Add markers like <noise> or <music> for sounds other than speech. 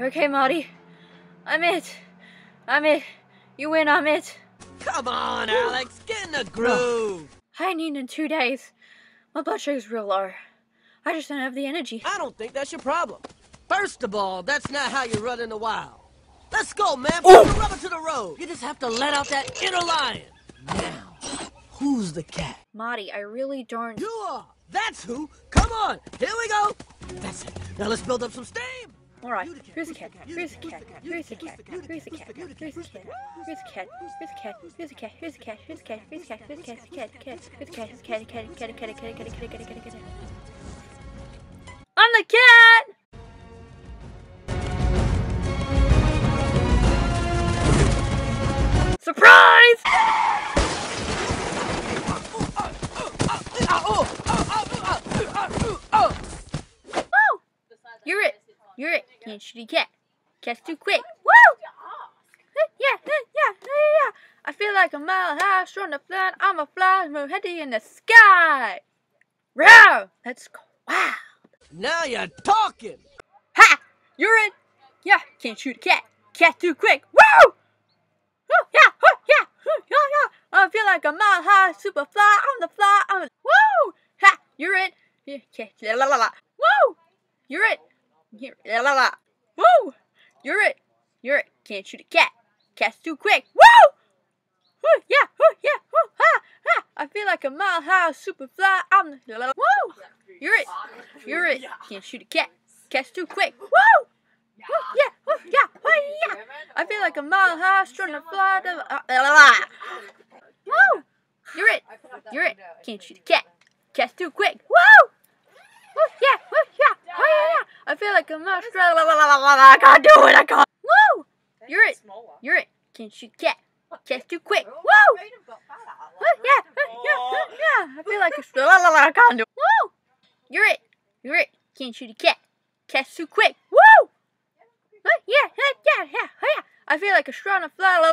Okay, Marty. I'm it. I'm it. You win, I'm it. Come on, Alex, get in the groove. I need in two days. My blood sugar's real low. I just don't have the energy. I don't think that's your problem. First of all, that's not how you run in the wild. Let's go, man. Put the rubber to the road. You just have to let out that inner lion. Now, who's the cat? Marty, I really don't. You are. That's who. Come on. Here we go. That's it. Now let's build up some steam. Alright, who's the cat? Who's the cat? Who's the cat? Who's the cat? Who's the cat? Who's the cat? Who's the cat? Who's the cat? Who's the cat? Who's the cat? Who's the cat? Who's the cat? Who's the cat? Who's the cat? Who's the cat? Who's the cat? Cat, cat, cat, cat, cat, cat, cat, cat, cat, cat. I'm the cat! Surprise! Woo! You're it. You're it. Can't shoot a cat. Cat's too quick. Woo! Yeah, yeah, yeah, yeah. I feel like a mile high, strong to fly. I'm a fly, no heady in the sky. Row! Let's go. Wow! Now you're talking. Ha! You're it. Yeah, can't shoot a cat. Cat too quick. Woo! Woo, yeah, woo, yeah, woo, yeah, yeah. I feel like a mile high, super fly. I'm the fly. I'm the woo! Ha! You're it. Yeah, cat. La la la la. Woo! You're it. La la la. Woo! You're it. You're it. Can't shoot a cat. Cat's too quick. Woo! Woo! Yeah, woo, yeah, woo, ha, ha. I feel like a mile high, super fly. I'm the la la. Woo! You're it. You're it. Can't shoot a cat. Cat's too quick. Woo! Woo, yeah, woo, yeah, woo, yeah. I feel like a mile high, strung to fly. La, la, la. Woo! You're it. You're it. Can't shoot a cat. Cat's too quick. Woo, yeah, woo, yeah, woo, yeah, yeah. I feel like la, la, la. I can't do it. I can't. Woo! You're it. You're it. Can't shoot a cat. Cat's too quick. Woo! Woo, yeah, <laughs> yeah, woo, <laughs> yeah. I feel like la, la, I can't do it. Woo! You're it. You're it. Can't shoot a cat. Cat's too quick. Woo! Yeah, yeah, yeah, yeah. I feel like a strong fly.